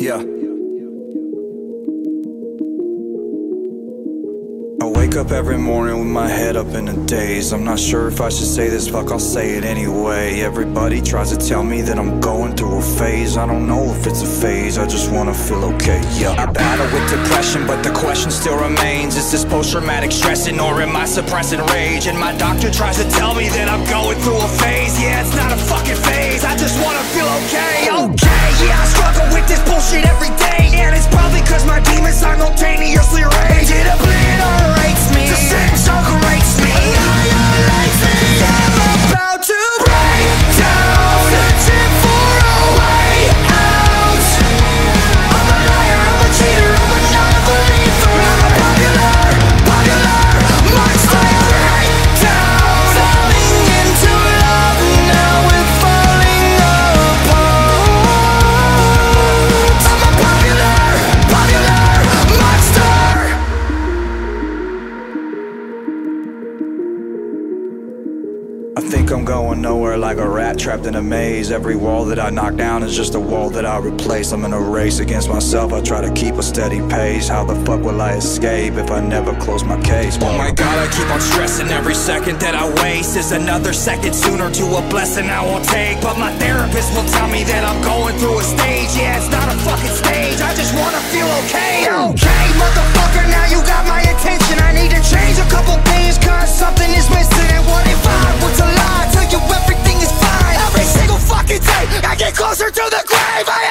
Yeah. I wake up every morning with my head up in a daze. I'm not sure if I should say this, fuck, I'll say it anyway. Everybody tries to tell me that I'm going through a phase. I don't know if it's a phase, I just wanna feel okay. Yeah. I battle with depression, but the question still remains Is this post traumatic stressing or am I suppressing rage? And my doctor tries to tell me that I'm going through a phase. Yeah, it's not a fucking phase, I just wanna feel okay. Bullshit every day. And it's probably cause my demons simultaneously rage. I think I'm going nowhere like a rat trapped in a maze. Every wall that I knock down is just a wall that I replace. I'm in a race against myself. I try to keep a steady pace. How the fuck will I escape if I never close my case? Oh my god, I keep on stressing. Every second that I waste is another second sooner to a blessing I won't take. But my therapist will tell me that I'm going through a stage. Yeah, it's not a fucking stage. I just wanna feel okay. Okay, motherfucker. the grave I